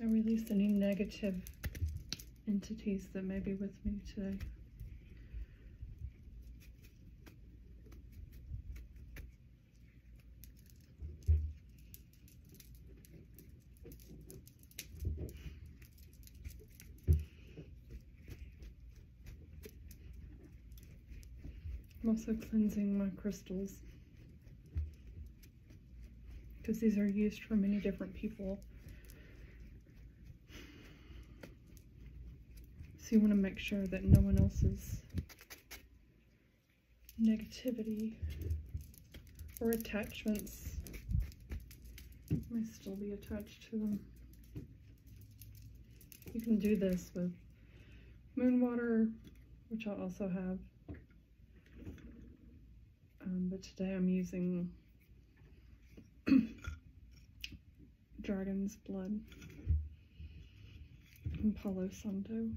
I release any negative entities that may be with me today. I'm also cleansing my crystals because these are used for many different people. You want to make sure that no one else's negativity or attachments may still be attached to them. You can do this with moon water, which I also have. Um, but today I'm using dragon's blood and Palo Santo.